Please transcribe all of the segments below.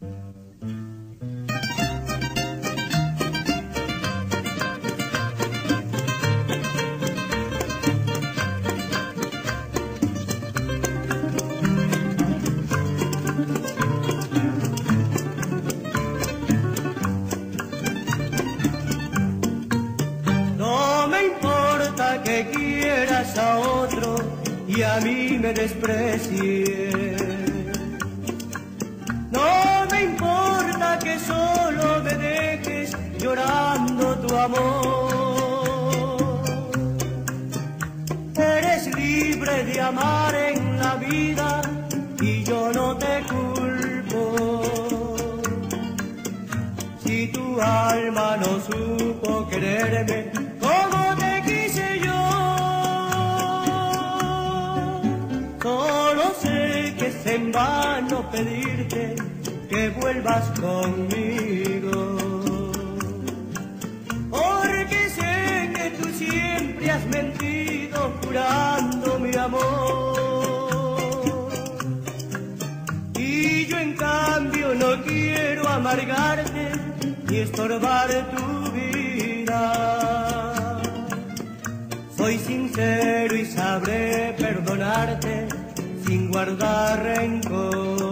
No me importa que quieras a otro y a mí me desprecies. Dejes llorando tu amor. Eres libre de amar en la vida y yo no te culpo. Si tu alma no supo quererme como te quise yo, solo sé que es en vano pedirte que vuelvas conmigo. Mi amor. Y yo en cambio no quiero amargarte ni estorbar tu vida. Soy sincero y sabré perdonarte sin guardar rencor.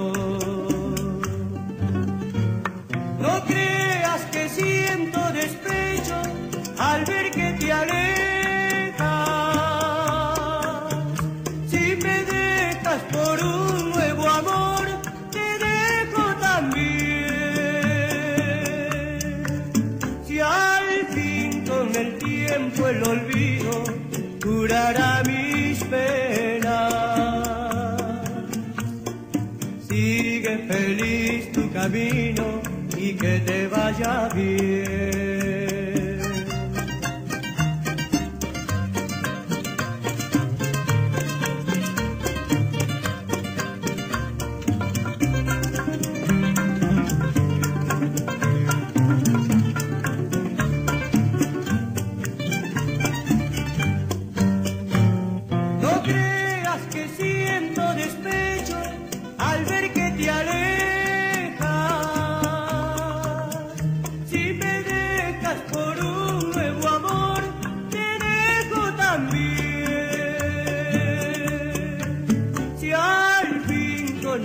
Tiempo el olvido curará mis penas. Sigue feliz tu camino y que te vaya bien.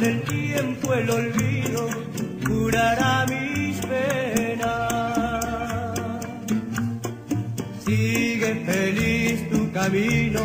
El tiempo el olvido curará mis penas. Sigue feliz tu camino